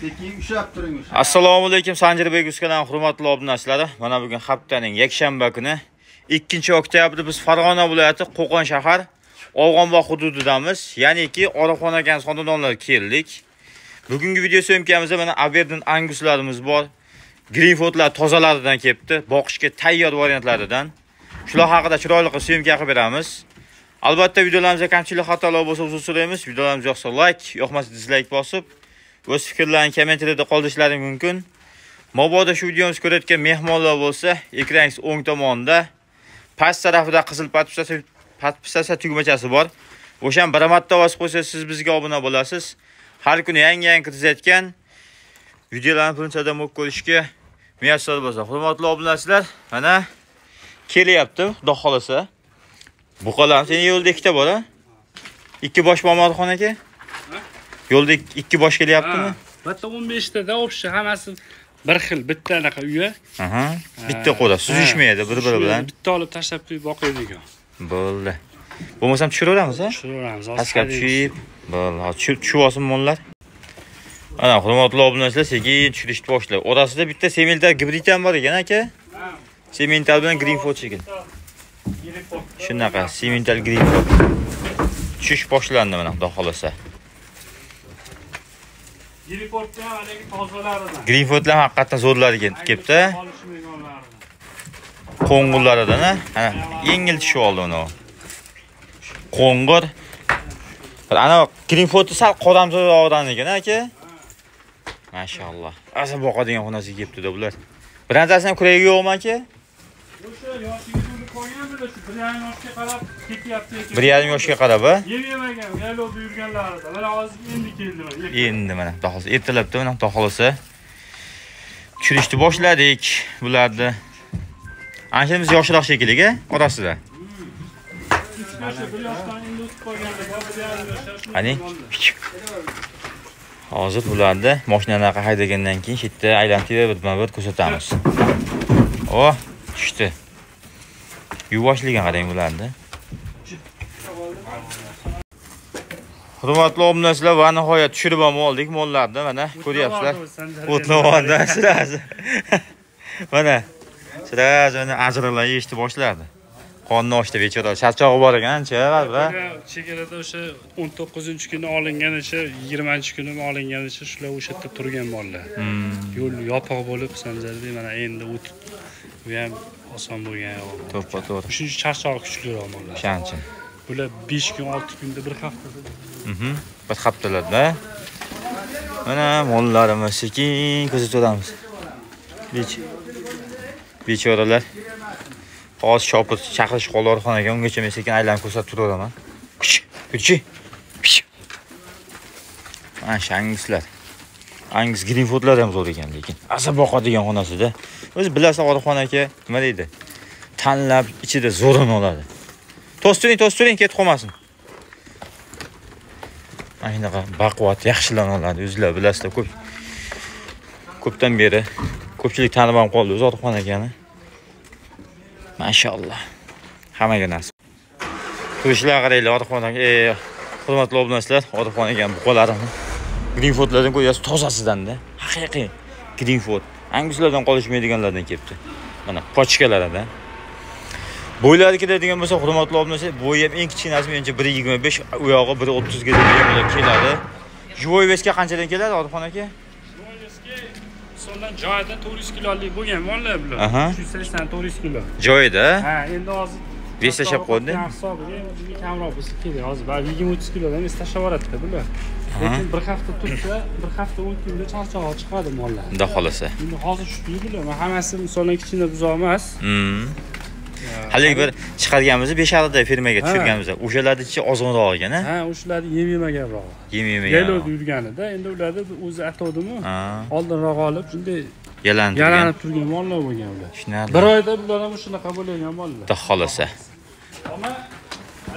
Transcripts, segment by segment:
sekin ushlab turing. Assalomu alaykum sanjirbek uskadan hurmatli obunachilari. Mana bugun haftaning yakshanba kuni. 2 oktyabr biz farg'ona viloyati qo'qon shahar og'onboq hududidamiz. Ya'niki oraxon akani xonadonlar keldik. Bugungi video syomkamizda mana aberdin anguslarimiz bor. Greenfordlar tozalaridan kelibdi boqishga tayyor variantlaridan. Shular haqida chiroyli qilib syomka qilib beramiz. Albatta videolarimizda kamchilik xatolar bo'lsa uzr so'raymiz videolarimiz yoqsa like yoqmasa dislike bosib o'z fikrlarini kommentariyada qoldirishlaring mumkin. Mabodo shu videomizni ko'rayotgan mehmonlar bo'lsa ekraningiz o'ng tomonida past tarafida qizil podpisatsiya podpisatsiya tugmachasi bor. O'shani bir marta bosib qo'ysangiz siz bizga obuna bo'lasiz. Har kuni yangi yangi kiritayotgan videolarni birinchidan bo'lib ko'rishga muyassar bo'lsin hurmatli obunachilar mana kelyapti xudo xohlasa. Buqalar seni yo'lda ikkita bor a ikki bosh bormadixon aka. Yo'lda ik- ikki bosh kelyaptimi? Bitta 15 tada общий hammasi bir xil bitta anaqa uya. Aha bitta qo'da suzishmaydi bir biri bilan. bitta olib tashlab qo'yib boqadigan bo'ldi. Bo'lmasam tushiraveramiz a tushiraveramiz pastga tushib. bo'ldi tushib olsin mollar. Mana hurmatli obunachilar sekin tushirishni boshlaydi orasida bitta semental gibrid ham bor ekan aka. Semental bilan greenford shekilli shunaqa semental greenford tushish boshlandi mana xudo xohlasa Haligi greenfordlar haqiqatdan zo'rlar ekan kelibdi Qolishmaganlaridan. qo'ng'irlaridan a ana yengil tushib oldi uni. Bir ana greenfordni sal qoramzo'roqdan ekan aka? Mashaalloh asa boqadigan xonasiga kelibdida bular. Birontasini ham kuragi yo'qmi aka? O'sha yoshiga to'lib qolgan bilan shu bir yarim yoshga qarab ketyapti ekan. bir yarim yoshga qarab a Yem yemagan, yaylovda yurganlarida. Mana hozir endi keldi mana. endi mana xudo xohlasa ertalabda mana xudo xohlasa tushirishni boshladik bularni yoshroq orasida bir o'tib qolganda, bir yarim yoshda shu. qani hozir bularni mashinanaqa haydagandan keyin shu yerda aylantirib birma bir ko'rsatamiz o tushdi yuvoshligiga qarang bularni hurmatli obunachilar va nihoyat tushirib ham oldik mollarni. Mana ko'ryapsizlar. o'tlovonda sirazi mana sirazi mana ajriqlar yeyishni boshladi. Qonni ochdi bechora. Charchog'i bor ekan ancha chegarada o'sha 19 kuni olinganicha 20 kuni olinganicha shular o'sha yerda turgan mollar. Yo'l yopiq bo'lib Sanjarbek mana endi o'tib bu ham oson bo'lgan to'ppa to'g'ri. Shuning uchun charchog'i kuchliroq mollar. o'shancha Bular 5 kun, 6 kunda bir haftada Mhm. bir haftalarda. Mana mollarimiz sekin kuzatamiz bech. Bechoralar. Hozir shopir chaqirish qoldi xonaga ungacha men sekin aylanib ko'rsatib turaveraman. Kuch kuchi kuch. Mana shu angiz angus ham zo'r ekan lekin asa boqadigan xonasida. O'zi bilasiz orixon aka nima deydi? Tanlab ichida zo'rini oladi. To'sturing to'sturing ketib qolmasin. Mana shunaqa baquvvat yaxshilarni oladi. O'zinglar bilasizlar ko'p ko'pdan beri ko'pchilik tanib ham qoldi o'zi orixon akani. Mashaalloh hammaga nasib. Turishlarga qaranglar orixon aka e, hurmatli obunachilar orixon akani buqalarini greenfordlardan ko'ryapsiz tozasidanda haqiqiy greenford anguslardan qolishmaydiganlardan kelibdi mana pochkalarida bo'ylari keladigan bo'lsa hurmatli obunachilar bo'yi ham eng kichkinasi menimcha bir yigirma besh u yog'i bir o'ttizga degan keladi весga qanchadan keladi orixon aka Sondan joyida 400 kilolik bo'lgan mollar bular. Aha. 380 400 kilo. joyida Ha, endi hozir Ves tashlab qo'ydi? Hisobiga kamroq bo'lsa kerak. Hozir baribir 20-30 kilodan ves tashlab yuboradi bular. Lekin bir hafta tursa, bir hafta 10 kunda charchog'i chiqadi mollar. xudo xohlasa Endi hozir shu. Man hammasi misoldan kichkina buzoq emas. Hmm. haligi bir chiqarganmiz besharida fermaga tushirganmiz o'shalarni ichi ozg'inroq ekan Ha, o'shalarni yem yemaganroq. yem Yaylovda yemagan yurganida, endi ularni o'zi atodimi? Ha, Oldinroq olib, shunday yalanib yalanib turgan mollar bo'lgan ular. Bir oyda bular ham shunaqa bo'lgan mollar. xudo xohlasa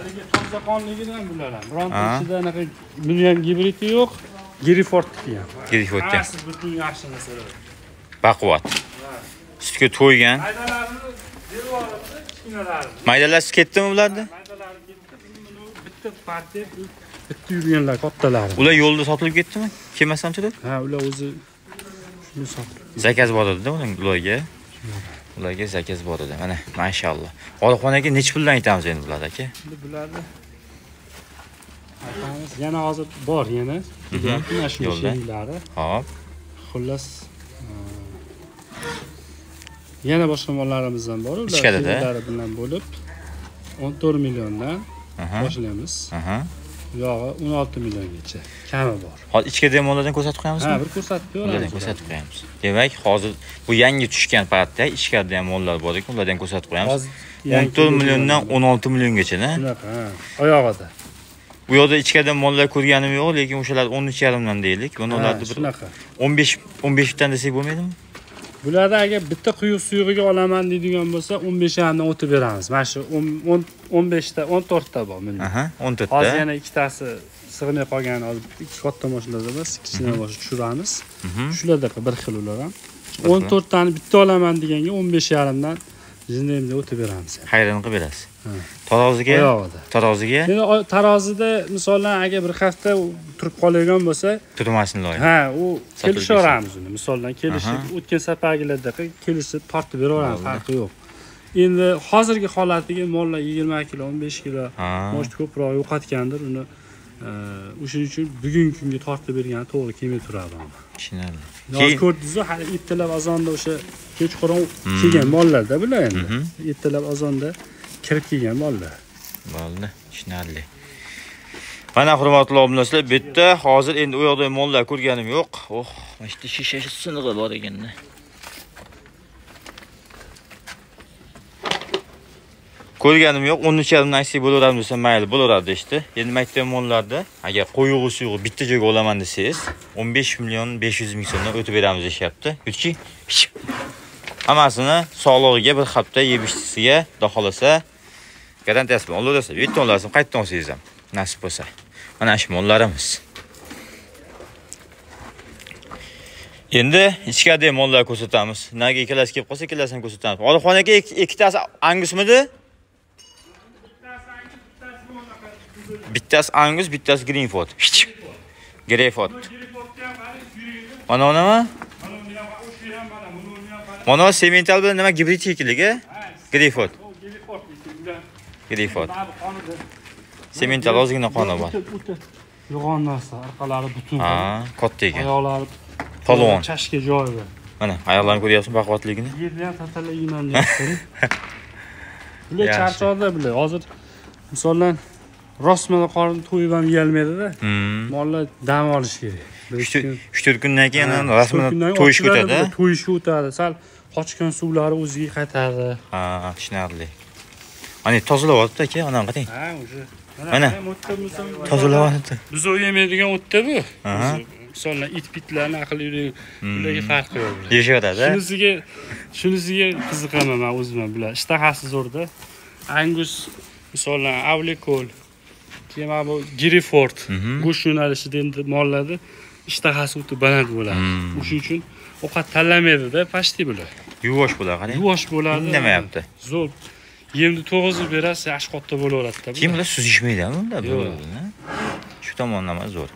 haligi toza qonligidan bular ham. Bironta ichida anaqa buni ham gibridi yo'q, Girifordniki ham. Girifordda. Hammasi butun yaxshi narsalar. baquvvat. Sutga to'ygan. Maydalarini yuboribdi, kichkinalarini. maydalasi ketdimi bularni Maydalari ketdi, bitta partiya bitta yurganlar kattalari ular yo'lda sotilib ketdimi? Kelmasdan turib ha ular o'zi shuni sotib zakaz bor edida ularga ularga zakaz bor edi mana mashalloh. Olixonaga nechi puldan aytamiz endi bularni aka? Endi bularni aytamiz yana hozir bor yana. Mana Yo'lda. sheriklari hop. Xullas e, yana boshqa mollarimiz ham bor. Ular bilan bo'lib o'n to'rt milliondan boshlaymiz yog'i o'n olti milliongacha. Kami bor. Hozir ichkarida ham mollardan ko'rsatib ha qo'yamizmi bir ko'rsatib ulardan beramiz ko'rsatib qo'yamiz. Demak hozir bu yangi tushgan paytda ichkarida ham mollar bor ekan ulardan ko'rsatib qo'yamiz. O'n to'rt milliondan o'n olti milliongacha shunaqa ha. Oyog'ida. Bu yoqda ichkarida mollar ko'rganim yo'q lekin o'shalar o'n uch yarimdan deylik. Ha, ularni bir shunaqa. o'n besh o'n beshdan desak bo'lmaydimi bularda agar bitta quyuq suyug'iga olaman deydigan bo'lsa o'n besh yarimdan o'tib beramiz. Mana shu o'n beshta o'n to'rtta bor menda o'n hozir to'rtta yana ikkitasi sig'may qolgan hozir ikki katta mashinalarda emas kichkina boshqa tushiramiz. Mhm. shulardaqa bir xil ular ham o'n to'rttani bitta olaman deganga o'n besh yarimdan o'tib beramiz. Xayrini qilib berasiz. Taroziga taroziga endi tarozida misolan agar bir hafta turib qoladigan bo'lsa turmasin loyiha ha u kelishaveramiz uni. Misolan kelishib o'tgan safargilardaqa kelishib tortib beraveramiz farqi yo'q. Endi hozirgi holatiga mollar yigirma kilo o'n besh kilo может ko'proq yo'qotgandir. Uni e, o'shaning uchun bugungi kunga tortib bergani to'g'ri kelmay turadi tushunarli hozir ko'rdingizu hali ertalab azonda o'sha kechqurun Hmm. kelgan mollarda bular endi Mhm. ertalab azonda kirib kelgan mollar bo'ldi tushunarli. Mana hurmatli obunachilar bu yerda hozir endi u yoqda mollar ko'rganim yo'q. Oh mana shu yerda shisha sinig'i bor ekanda. Ko'rganim yo'q o'n uch yarimdan aytsak bo'laveradi desa mayli bo'laveradi deyishdi endi man mollarda agar qo'yug'i suyug'i bitta joyga olaman desangiz o'n besh million besh yuz ming so'mdan o'tib beramiz deyishyapti. Yutchi hammasini sog'lig'iga bir hafta yeb ichishsiga xudo xohlasa garantiyasi bilan olaverasiz bu yerdan olasiz qayerdan olsangiz ham nasib bo'lsa. Mana shu mollarimiz. Endi ichkaridagi mollarni ko'rsatamiz. Nariga ikkalasi kelib qolsa ikkalasini ko'rsatamiz. Olixon aka ikkitasi angusmidi bittasi angus bittasi greenford. Greyford mana unimi mana bu semental bilan nima gibrid shekilliga greyford greyford semental ozgina qoni bor. Yo'g'on narsa orqalari butun. Ha katta ekan oyoqlari polvon. Chashga joyi bor. Mana oyoqlarni ko'ryapsizmi baquvvatligini yerni ham deyapti bular charchoqda bular hozir misolan rostmana qorin to'yib ham yeyolmaydida Hmm. mollar dam olish kerak. Uch to'rt- kundan keyin rasman to'yishga o'tadi to'yishga o'tadi. Sal qochgan suvlari o'ziga qaytadi ha tushunarli mana tozalayapti aka ana qarang ha o'sha Mana. tozalayapti buzov yemaydigan o'tda bu. Misolan it pitlarni aqli Hmm. bularga farqi yo'q bular. yeyishaveradi shunisiga shunisiga qiziqaman man o'zim ham bular ishtahasi zo'rda. Angus misolan avlikol keyin mana bu giriford Mhm. go'sht yo'nalishida endi mollarda ishtahasi o'ta baland bo'ladi. Hmm. o'shuning uchun ovqat tanlamaydida pashti bular. Yuvosh bo'ladi qarang yuvosh bo'ladi. Indamayapti. Zo'r yemni to'g'izib berasiz yaxshi katta bo'laveradida bular Yo'q. bir-birini? shu tomonlama zo'r.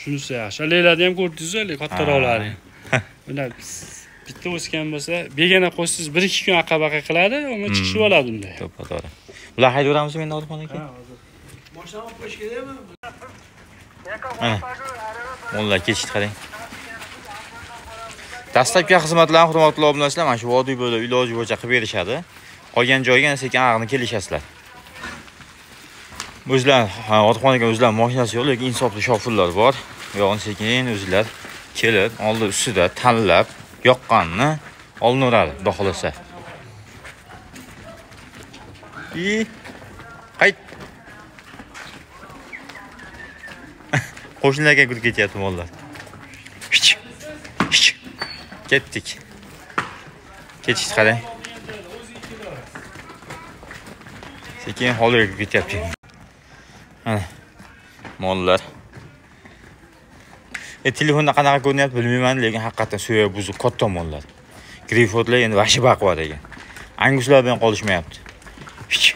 Shunisi yaxshi halaklarni ham ko'rdingizu haligi kattaroqlari bular bitta o'sgan bo'lsa begona qo'ysangiz bir ikki kun aqa baqa qiladi Hmm. chiqishib oladi unday to'ppa to'g'ri bular haydaveramizmi endi olixon aka mana mollar ketishdi qarang. Dastlabki xizmatlarni hurmatli obunachilar mana shu vodiy bo'ylab iloji bo'yicha qilib berishadi qolgan joyiga sekin aniqni kelishasizlar. O'zlar otxonaga o'zlar mashinasi yo'q lekin insofli shofirlar bor. Uyog'ini sekin o'zlar kelib oldi ustida tanlab yoqqanini olinaveradi xudo xohlasa и qayt. Qo'shnilarga kirib ketyapti mollar. Hich, ketdik. Ketishdi qarang. Sekin hovliga ketyapti mana mollar. E telefonda qanaqa ko'rinyapti bilmayman lekin haqiqatdan suyak buzuq katta mollar. Grifodlar endi vashi baquvvat ekan. Anguslar bilan qolishmayapti. Hech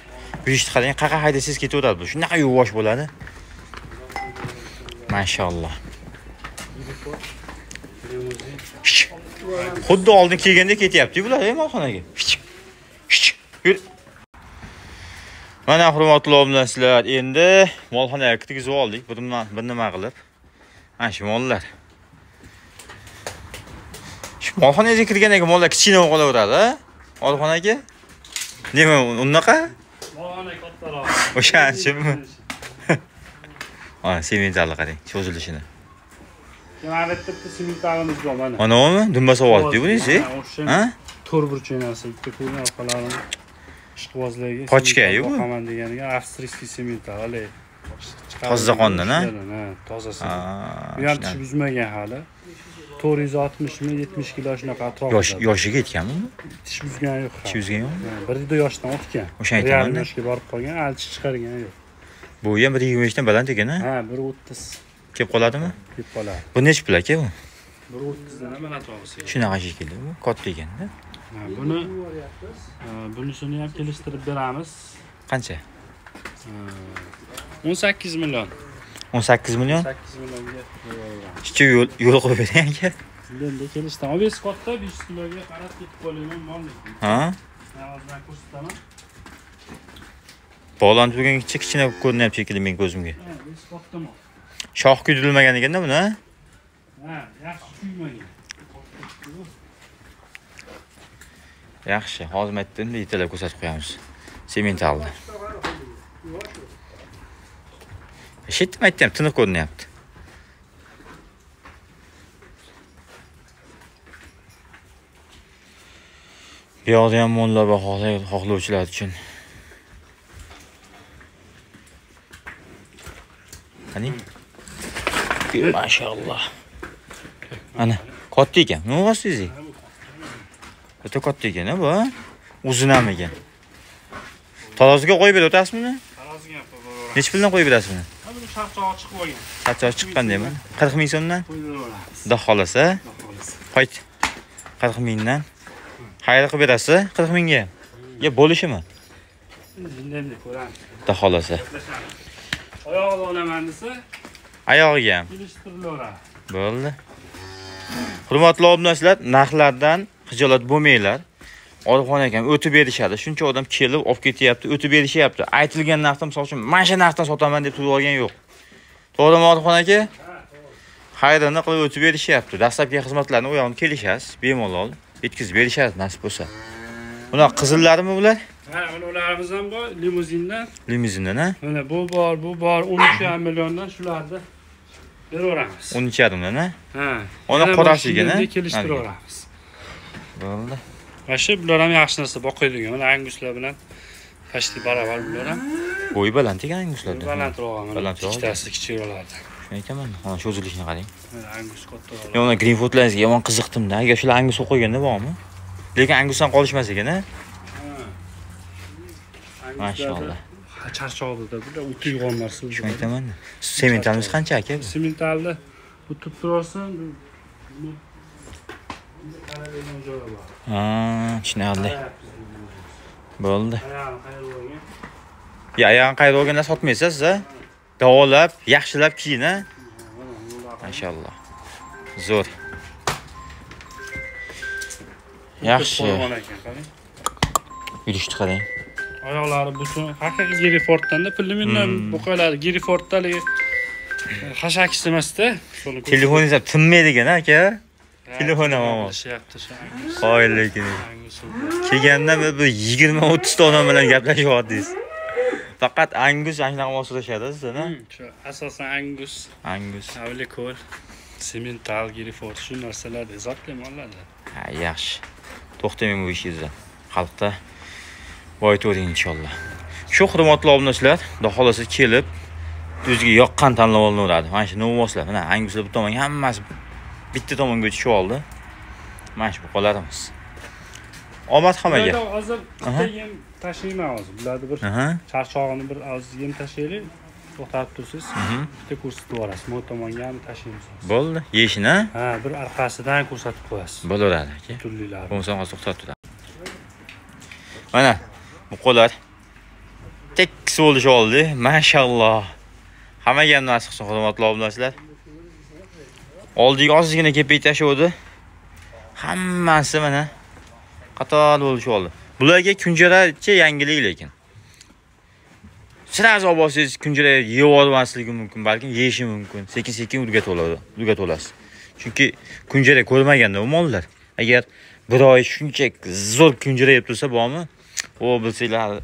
yurishni qarang qaqa haydasangiz ketaveradi bu shunaqa yuvosh bo'ladi. Mashallah. Xuddi oldin kelganda ketyapti bular, ey molxonaga. Yur. Mana hurmatli obunachilar, endi molxonaga kirgizib oldik. Bir nima, qilib. Mana shu mollar. Shu molxonaga keyin mollar kichkina bo'lib qolaveradi, a? Molxonaga. Nima unaqa? molxona kattaroq O'shanchimi? Mana sementali qarang, cho'zilishini. mana bitta bitta sementalimiz bor mana Mana uni dumbasa olibdi bunisi. Ha, o'sha Ha? to'r burchakasi bitta ko'rgan orqalarini ishqibozlarga Pochka-yu bu? boqaman deganiga avstriyskiy semental hali Toza qondan, a? Ha. bu ham tish buzmagan hali to'rt yuz oltmishmi yetmish kilo shunaqa Yosh atrofida yoshiga yetganmi? tish buzgani yo'q hali. 200 ga yo'q. Ha, bir yilda yoshdan o'tgan O'sha bir yarim aytaman-da. yoshga borib qolgan hali tish chiqargani yo'q Bu ham 1.25 dan baland ekan, a? ha bir o'ttiz Kelib qoladimi? deb qoladi Bu nechi pul aka bu? bir o'ttizdan baland Shunaqa shekilli bu, katta ekanda. Ha, buni bunisini ham kelishtirib beramiz Qancha? o'n sakkiz million 18 million. sakkiz millionga. Kichik yo'l yo'l qo'yib bering aka. endi kelishdan obes katta besh kiloga qarab ketib qolayman molni Ha? hozir man ko'rsataman Bog'lanib turgan kichik kichkina ko'rinyapti shekilli men ko'zimga. Shox kuydirilmagan ekanda buni, ha? ha yaxshi kuymagan Yaxshi, hozir aytdim, litrlab ko'rsatib qo'yamiz. Sementalni. Eshitdim aytdim, tiniq ko'rinyapti. Bu yoqda ham mollar xohla- xohlovchilar uchun. Qani? Mashalloh. Ana, katta ekan. Nima qilyapsiz? O'ta katta ekan bu. Uzun ham ekan. Taroziga qo'yib berib o'tasizmi buni? taroziga qo'yaveramiz Necha puldan qo'yib berasiz buni? ha buni charchog'i chiqib olgan Charchoq chiqqan deyman. 40 ming so'mdan. Xudo xohlasa. qo'yt. 40 mingdan. Xayr qilib berasiz 40 mingga. Yo bo'lishimi? ko'ramiz Xudo xolasa. oyog'ini olaman desa Oyog'iga ham. Bo'ldi. Hurmatli obunachilar, narxlardan xijolat bo'lmanglar. Orxon ekan o'tib berishadi. Shuncha odam kelib olib ketyapti, o'tib berishyapti. Aytilgan narxda misol uchun mana shu narxdan sotaman deb turib olgan yo'q. To'g'rimi Orxon aka? Xayrini qilib o'tib berishyapti. Dastlabki xizmatlarni u yoqni kelishasiz, bemalol yetkazib berishadi nasib bo'lsa. Bunaqa qizillarimi bular? ha mana ularimiz ham bor limuzindan Limuzindan, ha? mana bu bor bu bor o'n uch yarim milliondan shularni beraveramiz 13 dan, ha? ha Ona Yana qorasiga, mashinaga ne? kelishtiraveramiz Bo'ldi. mana shu bular ham yaxshi narsa boqadigan mana anguslar bilan почти barobar bular ham Bo'yi baland ekan anguslarda. balandroq mana Balandroq. ikkitasi kichikroqlardan Shuni aytaman. Mana cho'zilishini qarang. mana angus kattaroq Men uni Greenfoodlaringizga yomon qiziqdim-da. Agar shular angus qo'yib qo'yganda bormi? Lekin angusdan qolishmas ekan, ha? Mashallah. charchog'ida bular o'ta uyg'on narsa Shuni aytaman. Sementalimiz qancha aka? sementalni bu turib turarsan bu bu- bu qaraydigan joyi bor Ha, tushunarli. Bo'ldi. ayog'ini qayerga olganda sotmaysiz, siz, ha? Davolab, yaxshilab kiyin, ha? Mashallah. Zo'r. Yaxshi. Yurishni qarang. oyoqlari butun haqiqiy giriforddanda plyumindan Hmm. buqalari girifordda haligi hashakisi emasda Telefoningiz ham tinmaydi ekan, aka? Telefon ham omon. bilishyapti shu angus. Qo'y lekin. Angus. Kelgandan beri bir 20-30 ta odam bilan gaplashyapsiz. Faqat Angus ana shunaqa mos so'rashadi sizdan? Hmm, asosan angus Angus. avli ko'l semental giriford shu narsalarda zotli mollarda Ha, yaxshi. To'xtamang bu ishingizdan. Xalqda boyitavering inshaalloh. Shu hurmatli obunachilar, xudo xolasa kelib o'ziga yoqqan tanlab olinaveradi. Mana shu novoslar, mana Anguslar bu tomonga hammasi bitta tomonga o'tishib oldi. Mana shu buqalarimiz. Omad hammaga. Bularda hozir bitta yem tashlayman hozir bularni bir charchog'ini bir oz yem tashlaylik to'xtatib tursiz bitta ko'rsatib yuborasiz bu tomonga ham tashlaymiz hozir. Bo'ldi. Yeyishini ha? bir orqasidan ko'rsatib qo'yasiz Bo'laveradi aka. turlilar Bo'lmasa hozir to'xtatib turadi. Mana bu qo'llar tekis bo'lishib oldi. Mashalloh. hammaga ham nasib qilsin hurmatli obunachilar oldiga ozgina kepik tashlavdi hammasi mana qator bo'lishib oldi. Bularga kunjaracha yangilik lekin. Сразу olib olsangiz kunjara yeb olmasligi mumkin balkim yeyishi mumkin. Sekin sekin o'rgatib olasiz chunki kunjara ko'rmaganda u mollar. Agar bir oy shuncha zo'r kunjara yeb tursa bormi? O bilsanglar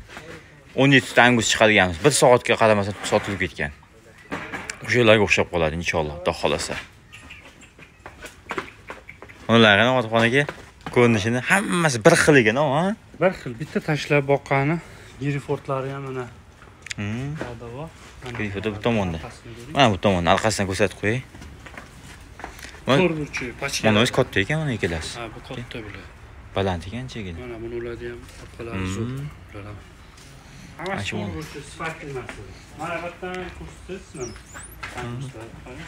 o'n yettita angus chiqarganmiz. Bir soatga qaramasdan sotilib ketgan. O'shalarga o'xshab qoladi inshaalloh xudo xohlasa. Ularni otxonaga ko'rinishini hammasi bir xil ekan a bir xil bitta tashlab boqqani girifordlari ham mana Hmm. Mana Grifordi bu tomonda. mana bu tomonni orqasidan ko'rsatib qo'yay. Mana- to'rt burchak pachka mana o'zi katta ekan mana ikkalasi. Ha bu katta bular baland ekan anchagina mana buni ularni ham orqalari zo'r. Hmm. bular ham Mana hammasi to'rt burchak sifatli narsa mana bu yerdan ko'rsatasiz Ana.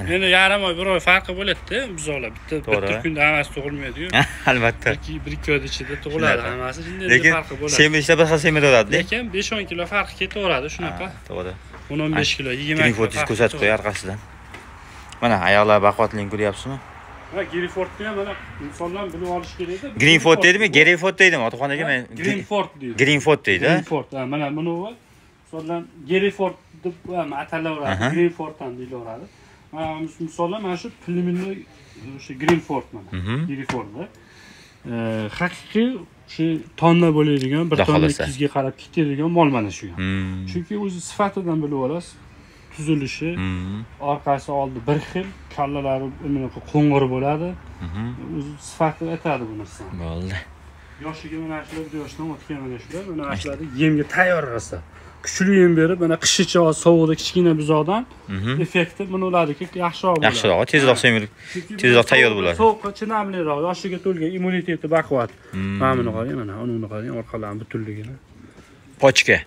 Endi yarim oy bir oy farqi bo'ladida buzoqlar bitta bitta kunda hammasi tug'ilmaydiyu. Albatta. Bir ikki oyni ichida tug'iladi hammasi. Shunday lekin farqi bo'ladi. semirishda bir xil semiraveradida lekin besh o'n kilo farqi ketaveradi shunaqa. To'g'ri. o'n o'n besh kilo yigirma kilo ko'rsatib qo'y orqasidan. Mana ayollar baquvvatligini ko'ryapsizmi? Greenfordni ham mana insonlar bilib olish kerakda. greenford deydimi? Gereford deydimi otaxonaga men Greenford deydi. greenford deydi? Greenford. Ha, mana buni insonlar Gereford deb ham atalaveradi. Greenford ham deyilaveradi. Misollar mana shu plyumenli o'sha Greenford mana. Mhm. Greenfordda. Haqiqiy shu tonna bo'ladigan, bir tonna xohlasa. 200 ga qarab ketadigan mol mana shu ham. Chunki o'zi sifatidan bilib olasiz. Tuzilishi, Hmm. orqasi oldi bir xil, kallalari bunaqa qo'ng'ir bo'ladi. Mhm. o'zi sifatini aytadi bu narsani bo'ldi yoshiga mana shular yoshdan o'tgan mana shular mana shularni yemga tayyor rosa kuchli yem berib mana qishicha sovuqda kichkina buzoqdan Mhm. effekti buni ulardiki yaxshiroq bo'ladi. Yaxshiroq tezroq semirib tezroq tayyor bo'ladi. sovuqqa chidamliroq yoshiga to'lgan immuniteti baquvvat. Hmm. mana buni qarang mana uni qarang orqalarini butunligini pochka.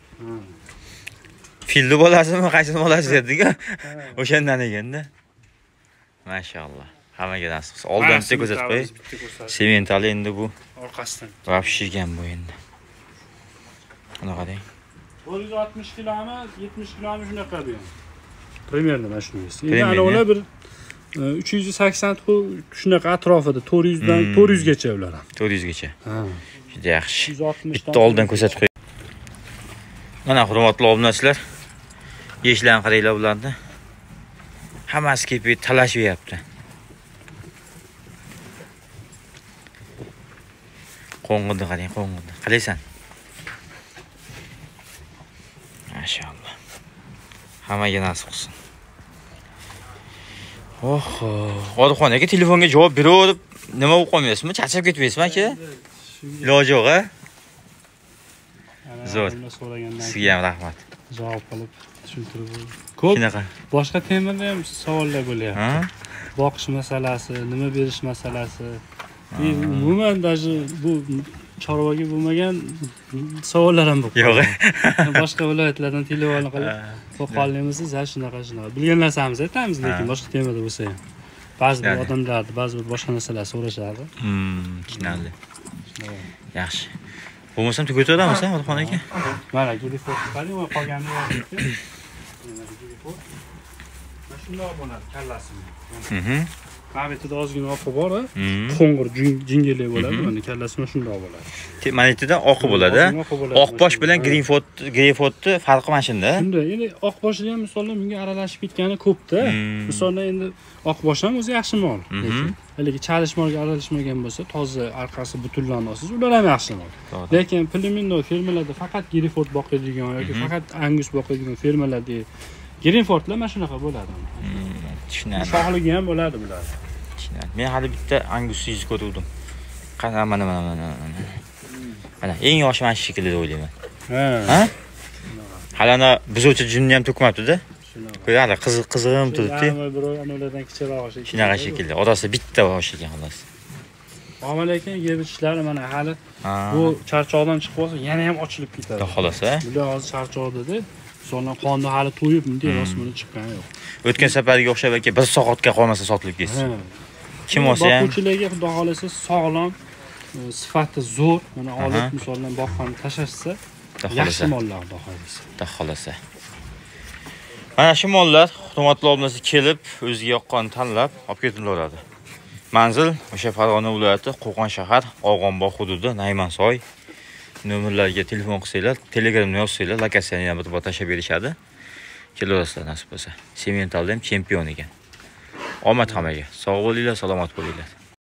Filni bolasimi qaysini bolasi derdik-a o'shandan ekanda mashaalloh hammaga nasib qilsin. Oldin bitta ko'rsatib qo'yay. sementali endi bu orqasidan. ekan bu endi. Mana qarang to'rt yuz oltmish kiloni yetmish kiloni shunaqa bu примерно mana shunisi endi anavilar bir e, uch yuz sakson shunaqa atrofida to'rt yuzdan Hmm. to'rt yuzgacha ular ham. To'rt yuzgacha. Ha. Juda yaxshi. Bitta oldin ko'rsatib qo'y. Mana hurmatli obunachilar yeyishlarni qaranglar bularni hammasi kelib talashyapti qo'ng'irni qarang qo'ng'irni. Qalaysan mashaalloh hammaga nasib qilsin. Oho odixonaga telefonga javob beraverib nima bo'lib qolmaysizmi charchab ketmaysizmi aka? Iloji yo'q a Zo'r. sizga ham rahmat. Javob qilib tushuntirib ko'p. Shunaqa. Boshqa temirda ham savollar bo'lyapti. Boqish masalasi nima berish masalasi. И umuman даже bu chorvaga bo'lmagan savollar ham bo'lib yo'q. Boshqa viloyatlardan telefon qilib qo'qonlimisiz ha shunaqa shunaqa. Bilgan narsamizni aytamiz lekin boshqa temada bo'lsa ham. Ba'zi bir odamlarni ba'zi bir boshqa narsalar so'rashadi Hmm, tushunarli yaxshi. Bo'lmasam tugataveramas a odixon aka? Mana telefon qolganini Mana telefon. mana shundoq bo'ladi kallasini Mana bu yerda ozgina oqi bor a? Mhm. qo'ng'ir jing- jingalak bo'ladi Mhm. mana kallasi mana shundoq bo'ladi yerda oqi bo'ladi oqbosh bilan greenford greenfordni farqi mana shunda shunday endi oqboshni ham misollar bunga aralashib ketgani ko'pda. Hmm. misollar endi oqbosh ham o'zi yaxshi mol. Lekin haligi chalish molga aralashmagan bo'lsa toza orqasi butunlanib olsangiz ular ham yaxshi mol. Lekin plyumino fermalarda faqat giriford boqadigan yoki faqat angus boqadigan fermalarda greenfordlar mana shunaqa bo'ladi tushunarli shoxligi ham bo'ladi bular. Tushunarli men hali bitta angusingizni ko'ruvdim. Qana mana mana mana mana eng yoshi mana shu shekilli deb o'ylayman. Ha. Ha? Hali ana buzuvchi junni ham to'kmabdida hali qiziq turibdi. Yarim oy, bir oy anavilardan kichikroq shunaqa shekilli. Orasida bitta bosh ekan xolos omma lekin yeb ichishlari mana hali Ha, bu charchoqdan chiqib olsa yana ham ochilib ketadi. Xudo xohlasa. Bular hozir charchoqdada sondan qonni hali to'yib bunday Hmm. rosmini chiqqani yo'q. O'tgan safarga o'xshab aka bir soatga qolmasa sotilib ketsin. Kim olsa ham? boquvchilarga xudo xohlasa sog'lom e, sifati zo'r mana olib misoldan boqqani tashlashsa yaxshi mollar xudo xohlasa. Xudo xohlasa. Mana shu mollar hurmatli obunachi kelib, o'ziga yoqqanini tanlab olib ketilaveradi. Manzil o'sha Farg'ona viloyati Qo'qon shahar, Og'onbog' hududi, Naymansoy. Nomerlarga telefon qilsanglar, telegramni yozsanglar, lokatsiyani yana bir tashlab berishadi. Kelaverasizlar nasib bo'lsa. Sementalda ham chempion ekan. Omad hammaga. Sog' bo'linglar, salomat bo'linglar.